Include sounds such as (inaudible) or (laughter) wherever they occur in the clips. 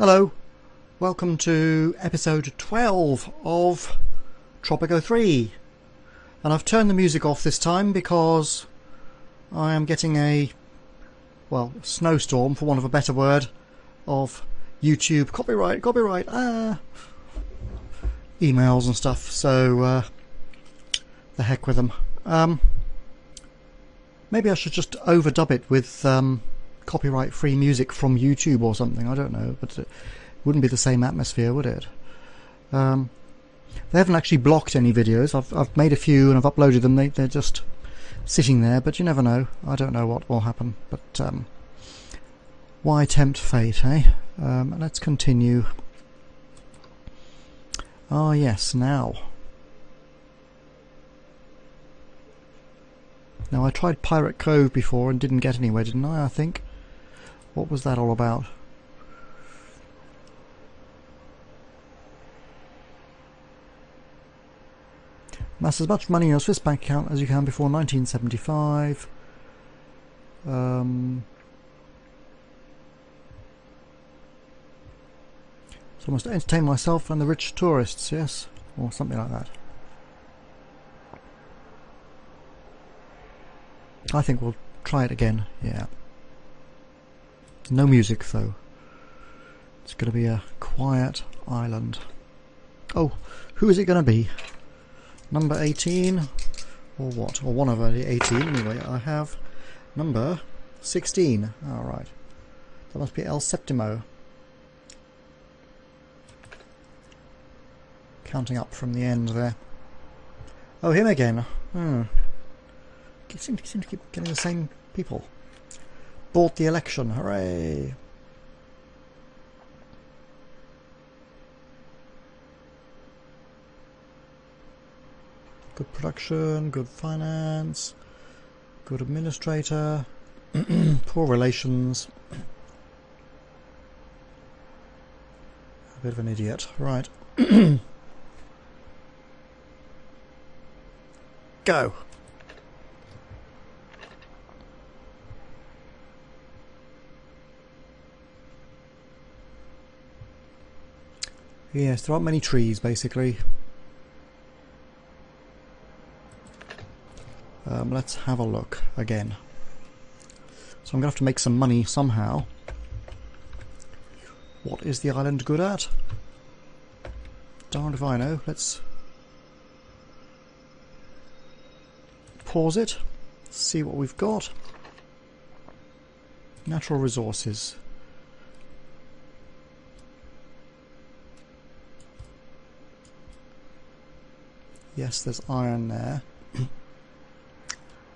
Hello, welcome to episode 12 of Tropico 3. And I've turned the music off this time because I am getting a, well, snowstorm, for want of a better word, of YouTube copyright, copyright, ah, emails and stuff. So, uh, the heck with them. Um, maybe I should just overdub it with um, copyright free music from YouTube or something. I don't know, but it wouldn't be the same atmosphere, would it? Um, they haven't actually blocked any videos. I've I've made a few and I've uploaded them. They they're just sitting there, but you never know. I don't know what will happen, but um, why tempt fate, eh? Um, let's continue. Ah, yes, now. Now, I tried Pirate Cove before and didn't get anywhere, didn't I, I think? What was that all about? Amass as much money in your Swiss bank account as you can before 1975. Um, so I must entertain myself and the rich tourists, yes? Or something like that. I think we'll try it again, yeah. No music though. It's going to be a quiet island. Oh, who is it going to be? Number 18? Or what? Or one of the 18 anyway. I have number 16. Alright. That must be El Septimo. Counting up from the end there. Oh, him again. Hmm. Seem to, to keep getting the same people. Bought the election. Hooray! Good production, good finance, good administrator, (clears throat) poor relations. (clears throat) A bit of an idiot. Right. (clears throat) Go. Yes, there aren't many trees, basically. Um, let's have a look again. So I'm going to have to make some money somehow. What is the island good at? Darned if I know. Let's pause it. See what we've got. Natural resources. Yes, there's iron there.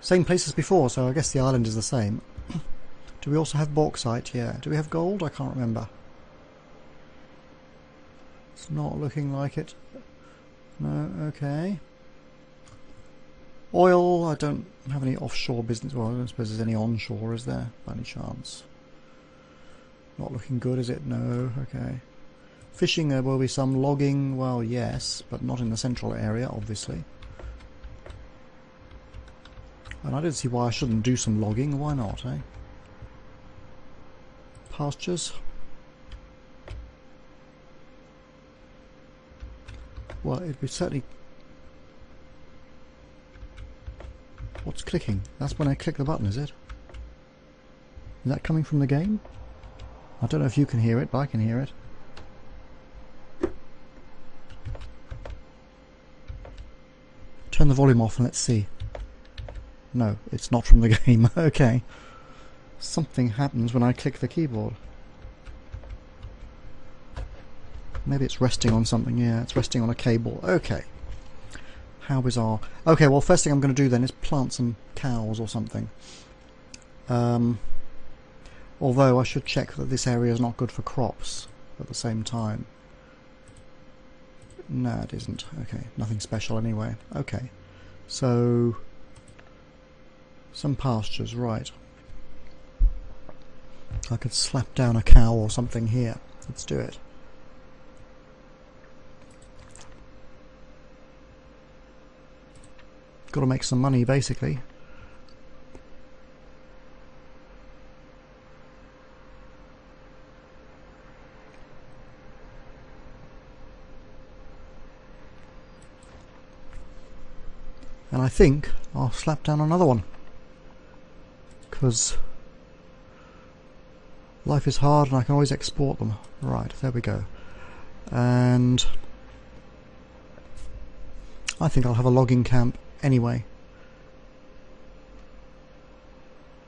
same place as before, so I guess the island is the same. Do we also have bauxite? here? Do we have gold? I can't remember. It's not looking like it. No, okay. Oil, I don't have any offshore business. Well, I don't suppose there's any onshore, is there, by any chance? Not looking good, is it? No, okay. Fishing, there will be some logging, well, yes, but not in the central area, obviously. And I don't see why I shouldn't do some logging, why not, eh? Pastures. Well, it'd be certainly... What's clicking? That's when I click the button, is it? Is that coming from the game? I don't know if you can hear it, but I can hear it. The volume off and let's see. No, it's not from the (laughs) game. okay. Something happens when I click the keyboard. Maybe it's resting on something. Yeah, it's resting on a cable. Okay. How bizarre. Okay, well, first thing I'm going to do then is plant some cows or something. Um, although I should check that this area is not good for crops at the same time. No, it isn't. Okay, nothing special anyway. Okay, so some pastures, right. I could slap down a cow or something here. Let's do it. Got to make some money, basically. And I think I'll slap down another one. Because life is hard and I can always export them. Right, there we go. And I think I'll have a logging camp anyway.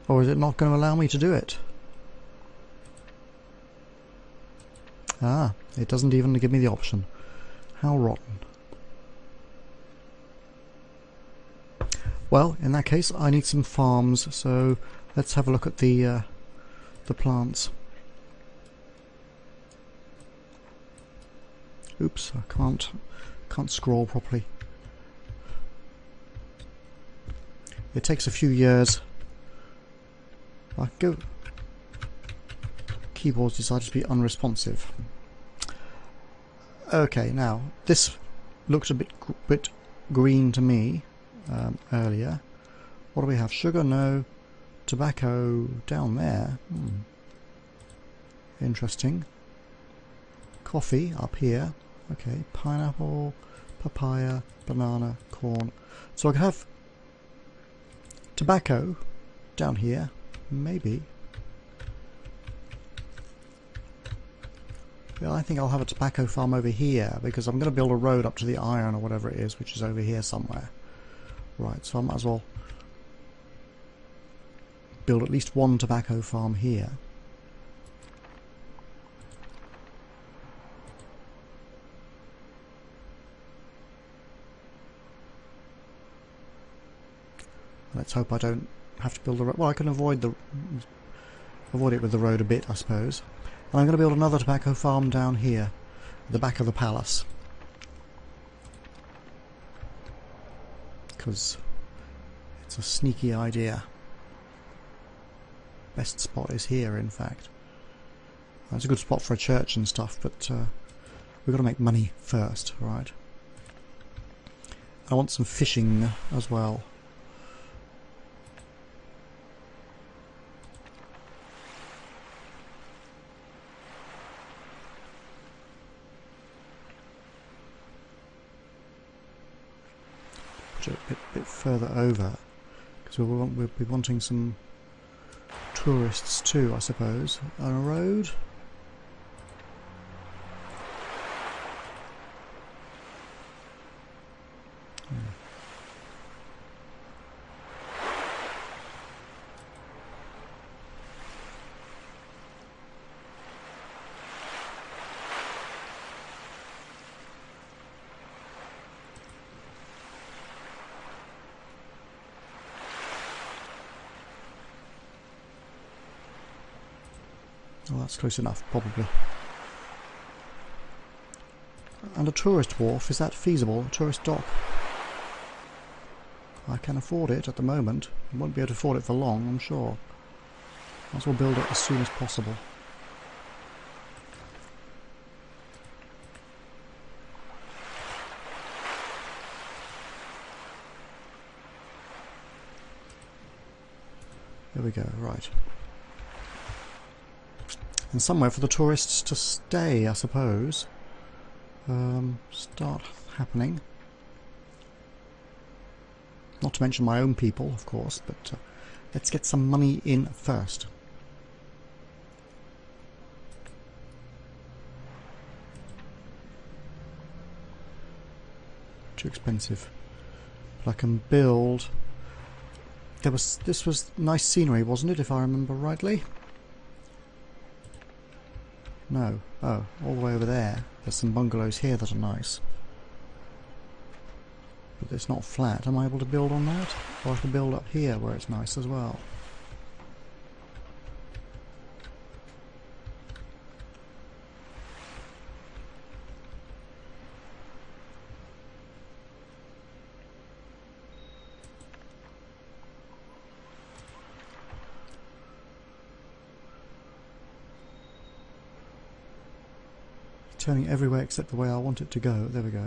Or is it not going to allow me to do it? Ah, it doesn't even give me the option. How rotten. Well, in that case, I need some farms, so let's have a look at the uh, the plants. Oops, I can't can't scroll properly. It takes a few years. I go. Keyboards decided to be unresponsive. Okay, now this looks a bit bit green to me um, earlier. What do we have? Sugar? No. Tobacco down there. Hmm. Interesting. Coffee up here. Okay, pineapple, papaya, banana, corn. So I can have tobacco down here. Maybe. Yeah, I think I'll have a tobacco farm over here because I'm going to build a road up to the iron or whatever it is, which is over here somewhere. Right, so I might as well build at least one tobacco farm here. Let's hope I don't have to build the road. Well, I can avoid the avoid it with the road a bit, I suppose. And I'm going to build another tobacco farm down here, at the back of the palace. Because it's a sneaky idea. Best spot is here, in fact. It's a good spot for a church and stuff, but uh, we've got to make money first, right? I want some fishing as well. a bit, bit further over because we'll, we'll be wanting some tourists too, I suppose. On a road. Well, that's close enough, probably. And a tourist wharf, is that feasible? A tourist dock? I can afford it at the moment. I won't be able to afford it for long, I'm sure. Might as well build it as soon as possible. There we go, right and somewhere for the tourists to stay, I suppose. Um, start happening. Not to mention my own people, of course, but uh, let's get some money in first. Too expensive. But I can build... There was This was nice scenery, wasn't it, if I remember rightly? No. Oh, all the way over there. There's some bungalows here that are nice. But it's not flat. Am I able to build on that? Or I can build up here where it's nice as well. Everywhere except the way I want it to go. There we go.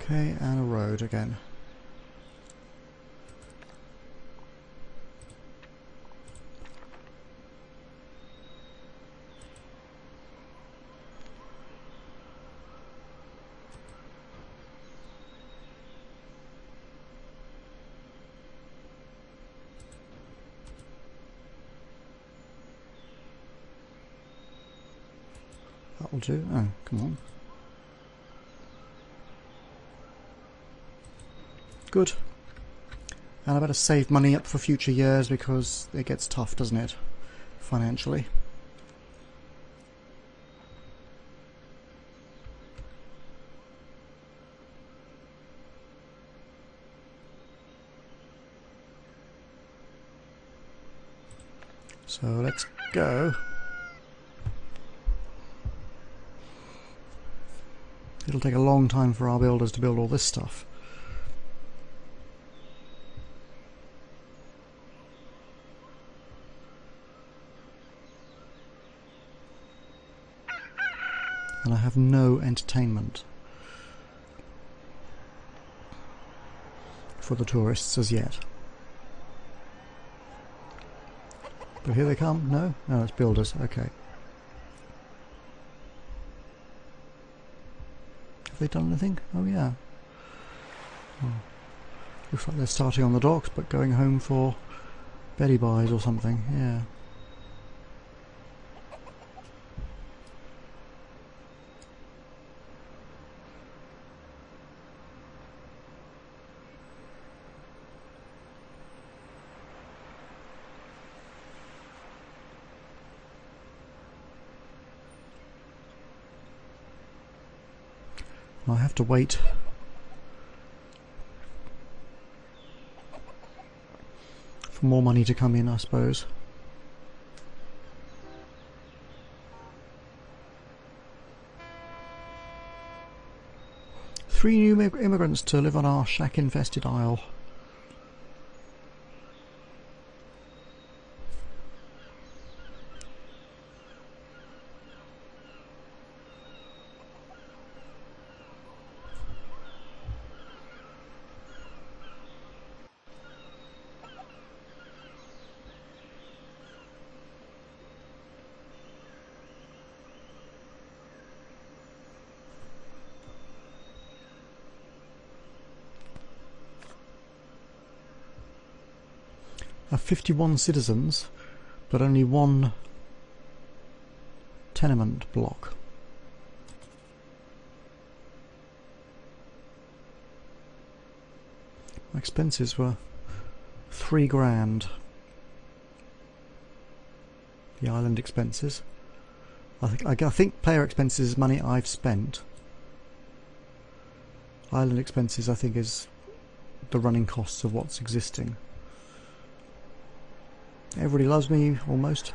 Okay, and a road again. Will do. Oh, come on. Good. And I better save money up for future years because it gets tough, doesn't it? Financially. So let's go. It'll take a long time for our builders to build all this stuff. And I have no entertainment for the tourists as yet. But here they come. No? No, it's builders. Okay. They done anything? Oh, yeah. Oh. Looks like they're starting on the docks, but going home for Betty buys or something. Yeah. I have to wait for more money to come in, I suppose. Three new immigrants to live on our shack-infested isle. Have 51 citizens, but only one tenement block. My expenses were three grand. The island expenses. I I think player expenses is money I've spent. Island expenses I think is the running costs of what's existing. Everybody loves me, almost.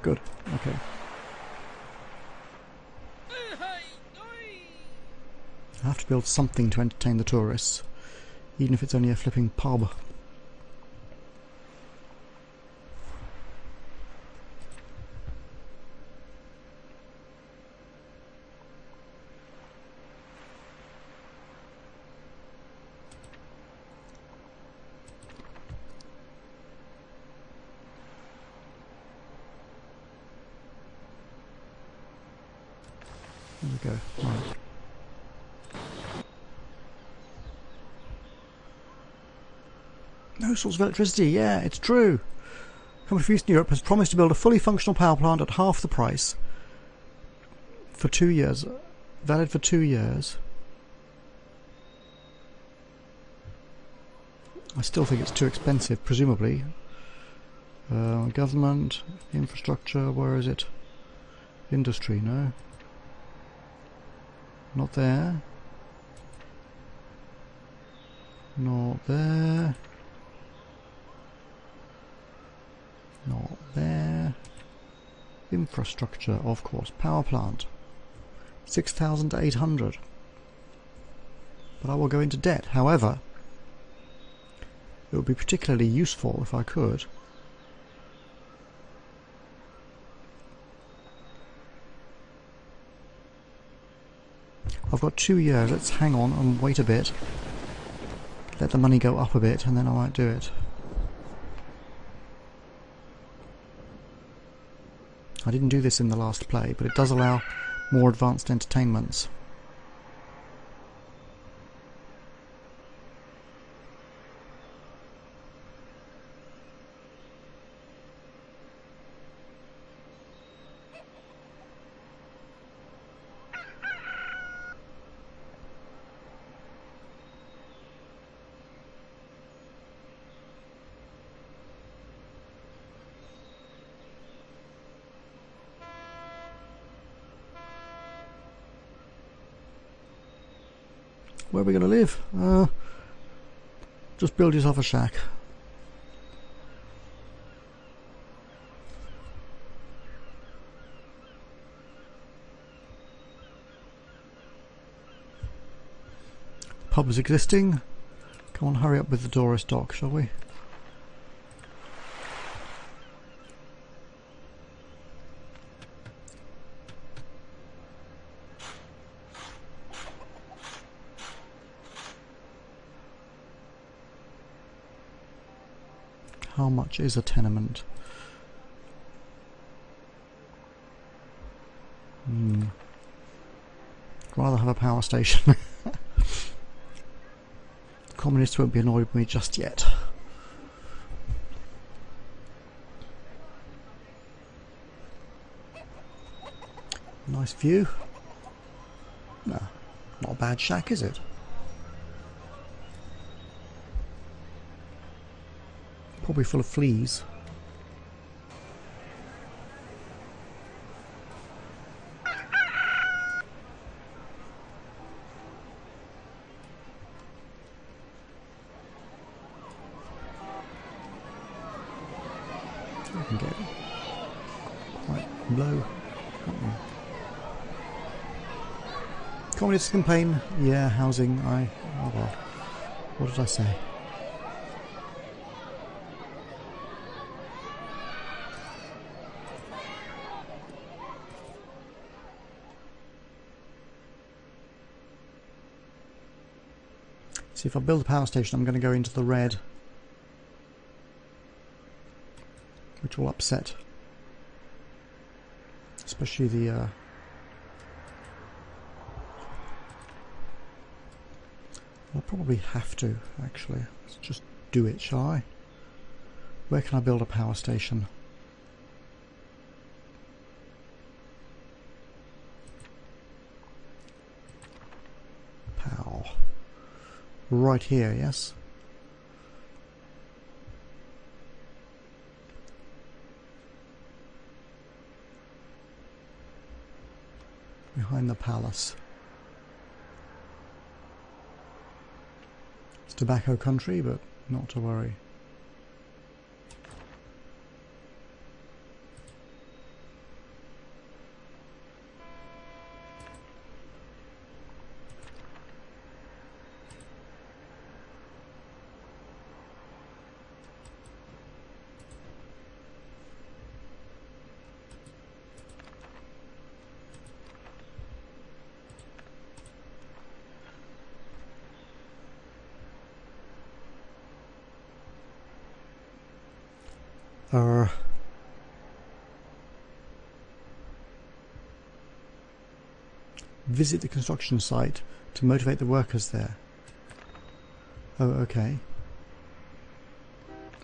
Good, okay. I have to build something to entertain the tourists, even if it's only a flipping pub. There we go. Right. No source of electricity, yeah, it's true. Company for Eastern Europe has promised to build a fully functional power plant at half the price for two years, valid for two years. I still think it's too expensive, presumably. Uh, government, infrastructure, where is it? Industry, no? Not there. Not there. Not there. Infrastructure, of course. Power plant. 6,800. But I will go into debt. However, it would be particularly useful if I could I've got two years. Let's hang on and wait a bit. Let the money go up a bit and then I might do it. I didn't do this in the last play, but it does allow more advanced entertainments. Where are we going to live? Uh, just build yourself a shack. Pub is existing. Come on, hurry up with the Doris dock, shall we? Much is a tenement? Hmm. rather have a power station. (laughs) Communists won't be annoyed with me just yet. Nice view. No, not a bad shack, is it? Probably full of fleas. Communist campaign, yeah, housing, I, oh well, what did I say? See, if I build a power station, I'm going to go into the red, which will upset, especially the uh, I'll probably have to, actually. Let's just do it, shall I? Where can I build a power station? Right here, yes? Behind the palace. It's tobacco country, but not to worry. Uh, visit the construction site to motivate the workers there. Oh, okay.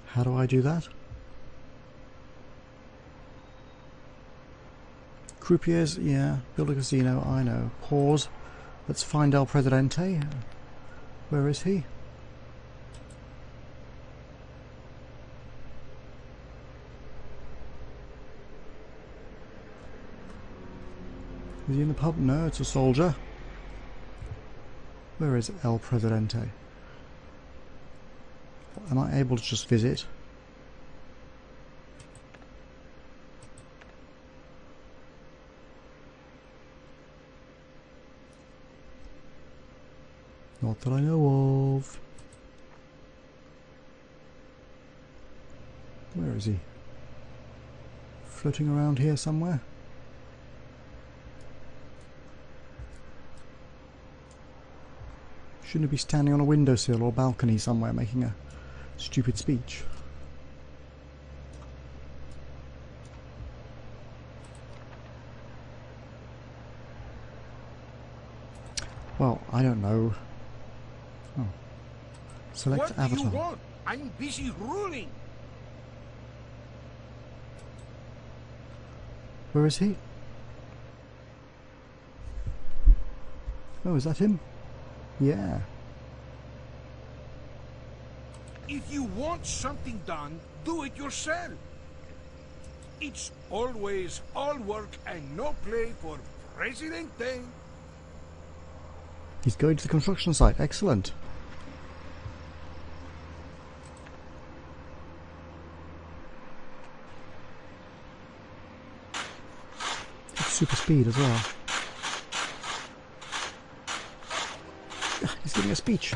How do I do that? Croupiers, yeah. Build a casino, I know. Pause. Let's find El Presidente. Where is he? Is he in the pub? No, it's a soldier. Where is El Presidente? Am I able to just visit? Not that I know of. Where is he? Floating around here somewhere? Shouldn't he be standing on a windowsill or balcony somewhere making a stupid speech? Well, I don't know. Oh. Select what avatar. Do you want? I'm busy ruling. Where is he? Oh, is that him? Yeah. If you want something done, do it yourself. It's always all work and no play for Presidente. He's going to the construction site. Excellent. It's super speed as well. He's giving a speech.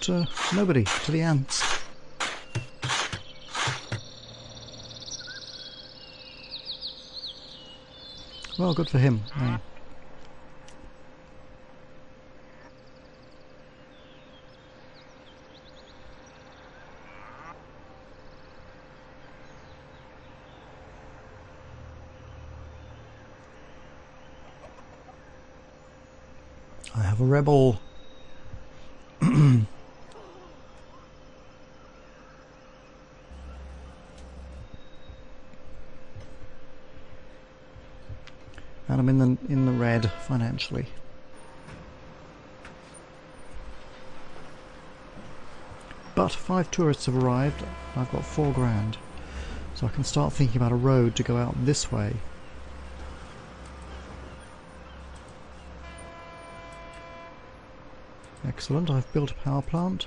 To nobody, to the ants. Well, good for him. Yeah. Rebel. (clears throat) and I'm in the in the red financially. But five tourists have arrived. I've got four grand, so I can start thinking about a road to go out this way. Excellent, I've built a power plant.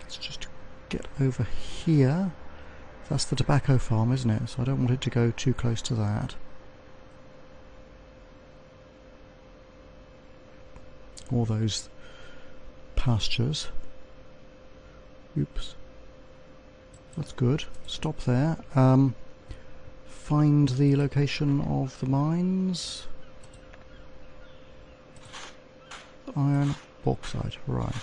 Let's just get over here. That's the tobacco farm, isn't it? So I don't want it to go too close to that. All those pastures. Oops. That's good. Stop there. Um, find the location of the mines. Iron bauxite, right.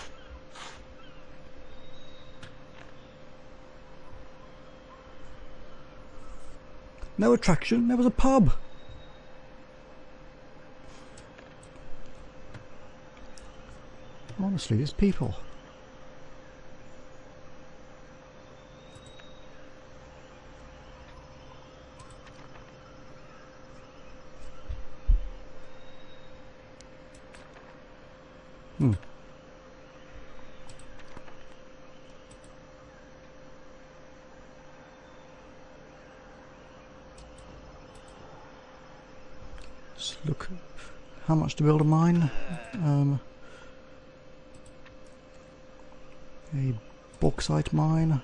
No attraction, there was a pub. Honestly, it's people. Let's look how much to build a mine. Um, a bauxite mine.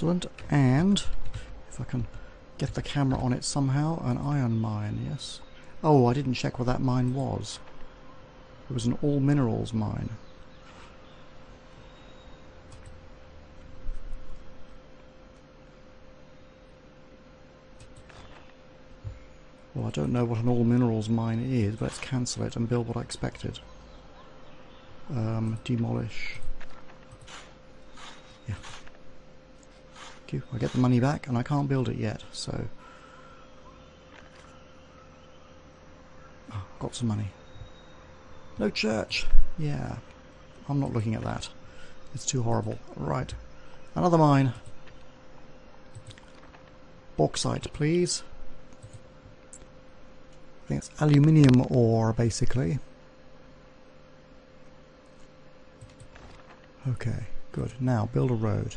Excellent. And if I can get the camera on it somehow, an iron mine, yes. Oh, I didn't check what that mine was. It was an all minerals mine. Well, I don't know what an all minerals mine is, but let's cancel it and build what I expected. Um, demolish. Yeah. You. I get the money back and I can't build it yet, so... Oh, got some money. No church! Yeah. I'm not looking at that. It's too horrible. Right. Another mine. Bauxite, please. I think it's aluminium ore, basically. Okay, good. Now, build a road.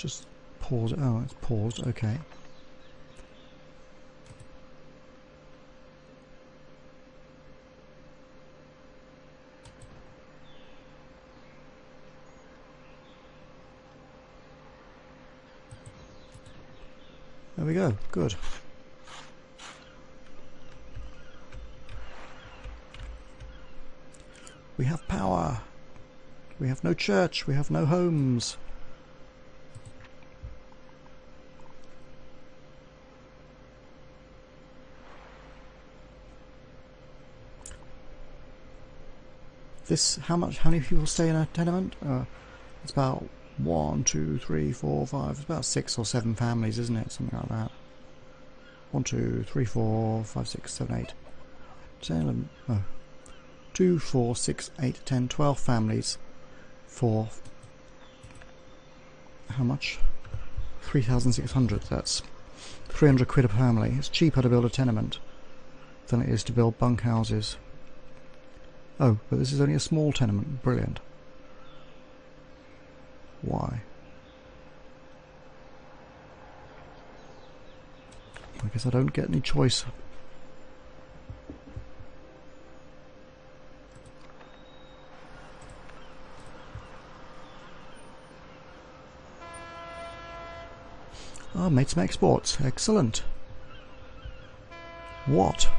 Just pause. Oh, it's paused. Okay. There we go. Good. We have power. We have no church. We have no homes. This, how much, how many people stay in a tenement? Uh, it's about one, two, three, four, five, it's about six or seven families, isn't it? Something like that. One, two, three, four, five, six, seven, eight. Ten, eleven, oh. Two, four, six, eight, ten, twelve families for how much? 3,600, that's 300 quid a family. It's cheaper to build a tenement. than it is to build bunkhouses. Oh, but this is only a small tenement. Brilliant. Why? I guess I don't get any choice. Ah, oh, made some exports. Excellent. What?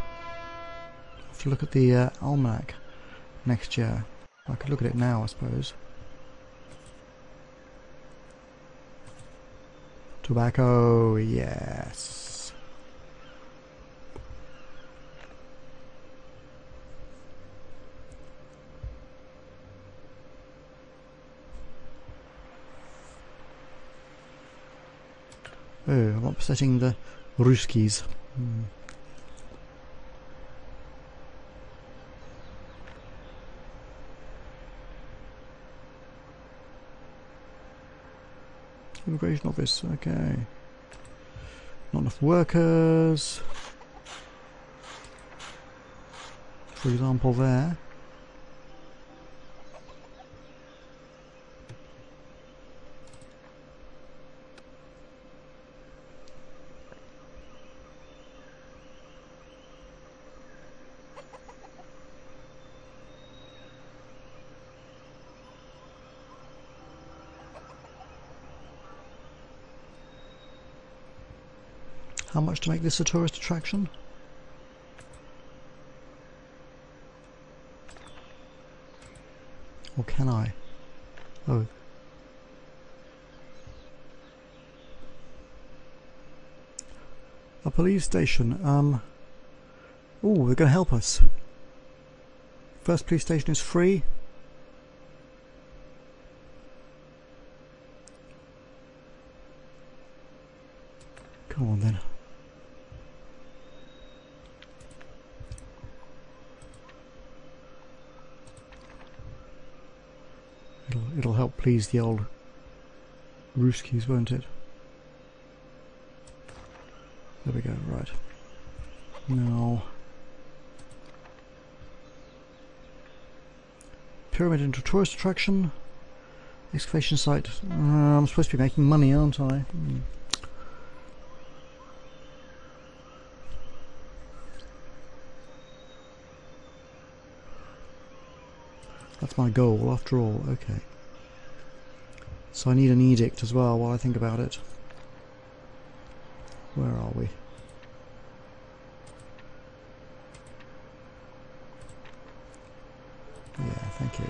have to look at the uh, almanac next year. I could look at it now, I suppose. Tobacco, yes. Oh, I'm upsetting the Russkies. Hmm. Immigration office, okay. Not enough workers. For example there. How much to make this a tourist attraction? Or can I? Oh. A police station. Um. Oh, they're going to help us. First police station is free. Come on then. It'll, it'll help please the old Russkies, won't it? There we go, right. Now... Pyramid into tourist attraction. Excavation site. Uh, I'm supposed to be making money, aren't I? Hmm. That's my goal, after all. Okay. So I need an edict as well while I think about it. Where are we? Yeah, thank you.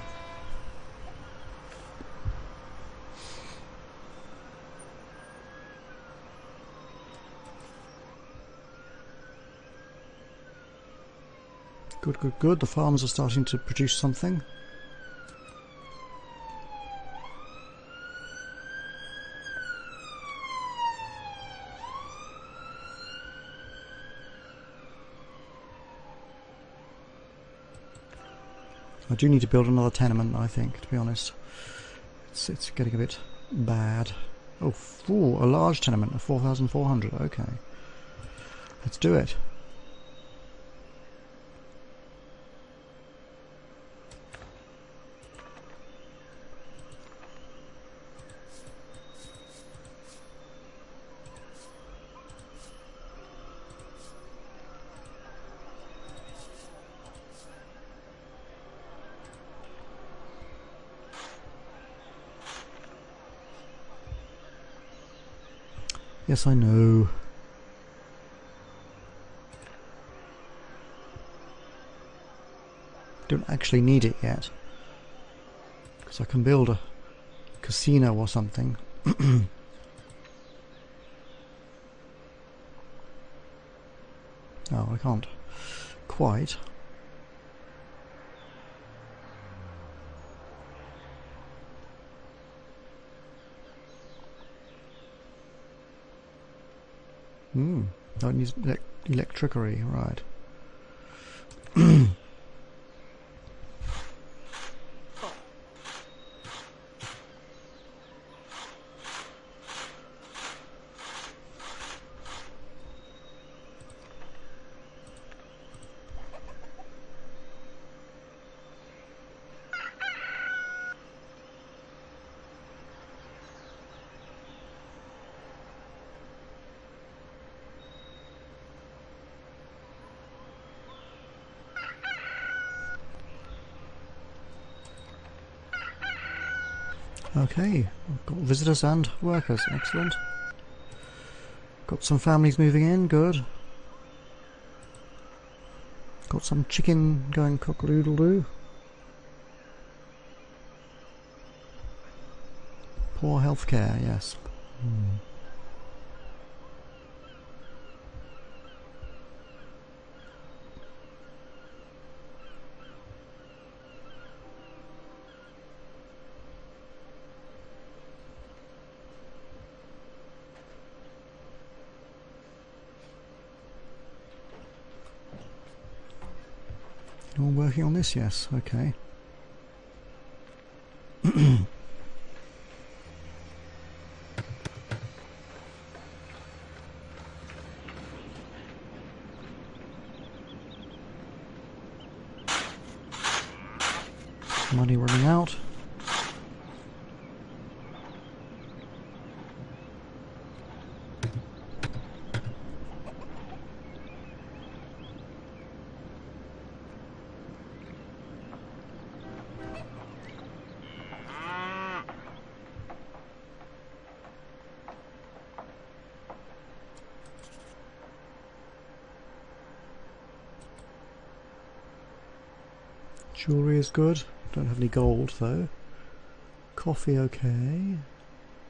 Good, good, good. The farmers are starting to produce something. Do need to build another tenement, I think, to be honest. It's, it's getting a bit bad. Oh, four, a large tenement, a 4,400, okay. Let's do it. Yes, I know. Don't actually need it yet. Because I can build a casino or something. (clears throat) oh, I can't quite. Hmm. Don't needs electricity, right. Okay, got visitors and workers. Excellent. Got some families moving in. Good. Got some chicken going cock-a-doodle-doo. Poor healthcare, yes. Hmm. Working on this, yes, okay. (clears throat) Money running out. Is good. Don't have any gold though. Coffee okay.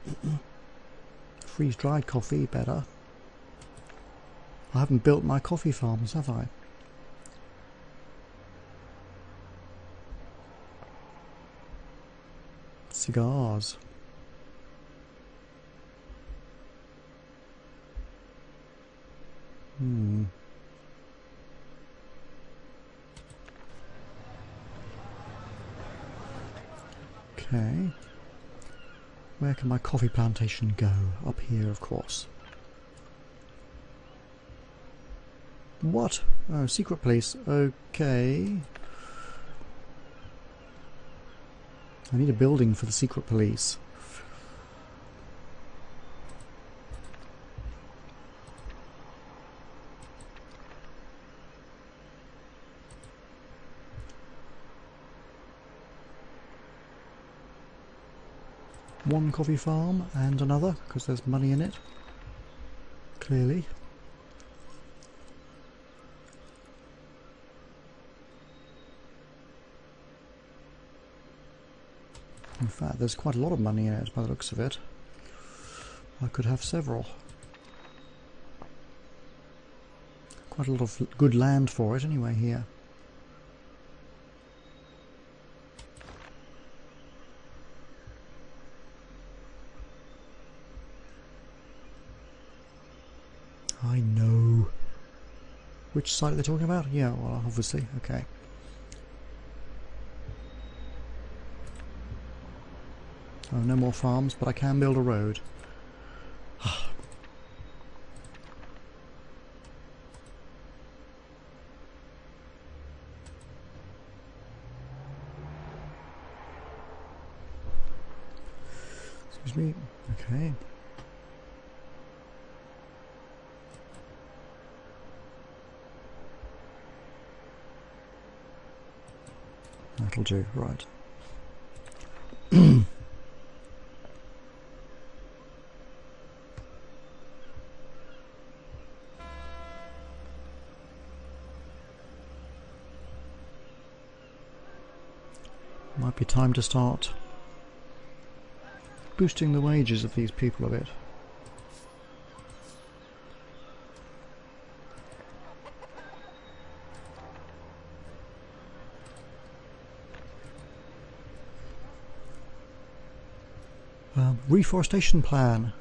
(clears throat) Freeze dried coffee better. I haven't built my coffee farms, have I? Cigars. Okay. Where can my coffee plantation go? Up here, of course. What? Oh, secret police. Okay. I need a building for the secret police. One coffee farm and another because there's money in it. Clearly. In fact, there's quite a lot of money in it by the looks of it. I could have several. Quite a lot of good land for it anyway here. I know. Which site are they talking about? Yeah, well, obviously. Okay. Oh, no more farms, but I can build a road. (sighs) Excuse me. Okay. That'll do, right. Might be time to start boosting the wages of these people a bit. Um, reforestation plan.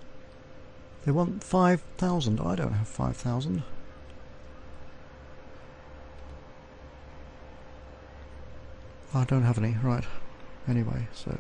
They want 5,000. I don't have 5,000. I don't have any, right. Anyway, so...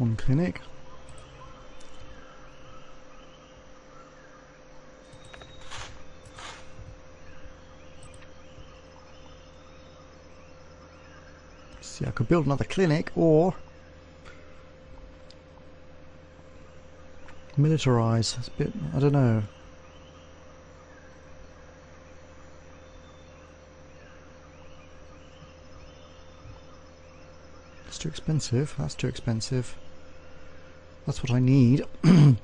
One clinic. See, I could build another clinic or militarize. A bit, I don't know. It's too expensive. That's too expensive. That's what I need. (clears throat) but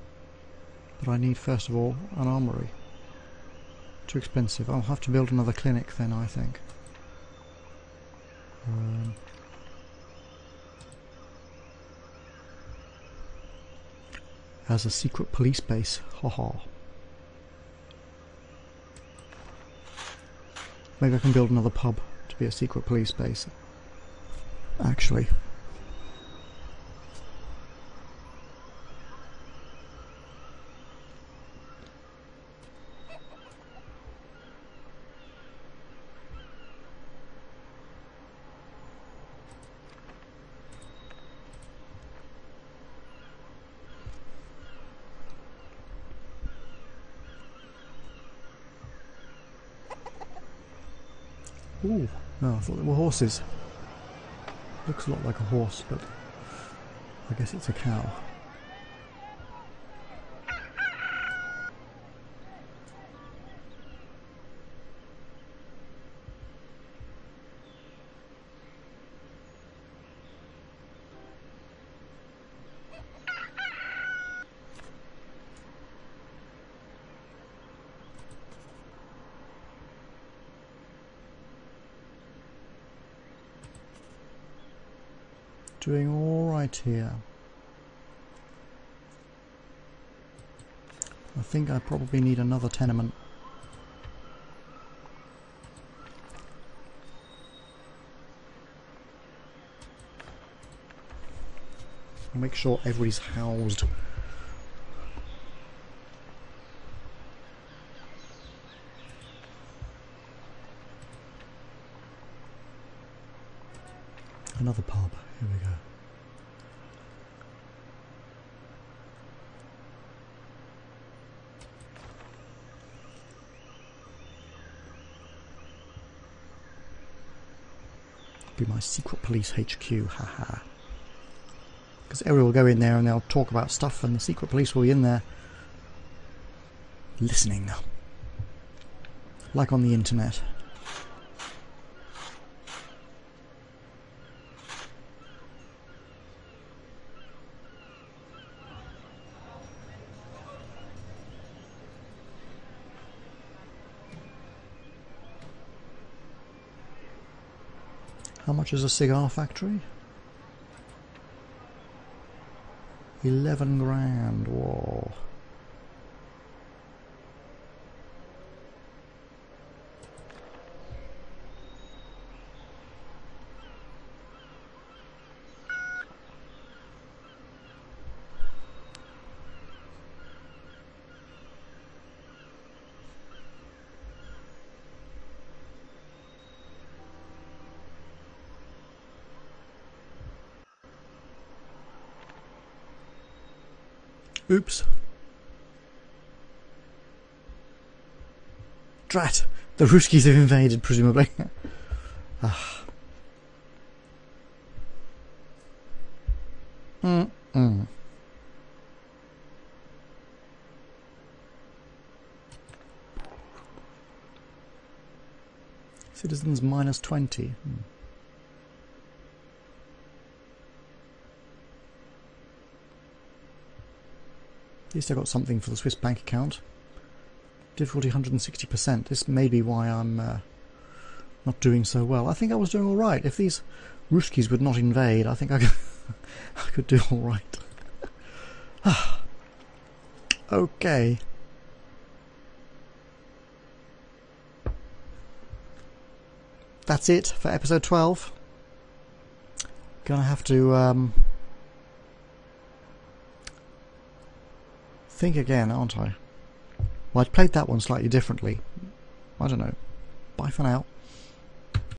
I need first of all an armory. Too expensive. I'll have to build another clinic then, I think. Um, as a secret police base. Haha. Maybe I can build another pub to be a secret police base. Actually. Ooh, no, I thought they were horses. Looks a lot like a horse, but I guess it's a cow. Doing here. I think I probably need another tenement. Make sure everybody's housed. Another pub. Here we go. My secret police HQ, haha. Because everyone will go in there and they'll talk about stuff, and the secret police will be in there listening. Like on the internet. How much is a cigar factory? 11 grand, whoa. Oops. Drat! The Russkies have invaded, presumably. (laughs) ah. Mm -mm. Citizens minus 20. Hmm. Least I got something for the Swiss bank account. Difficulty 160%. This may be why I'm uh, not doing so well. I think I was doing alright. If these Russkies would not invade, I think I could, (laughs) I could do alright. (sighs) okay. That's it for episode 12. Gonna have to um, think again, aren't I? Well, I'd played that one slightly differently. I don't know. Bye for now.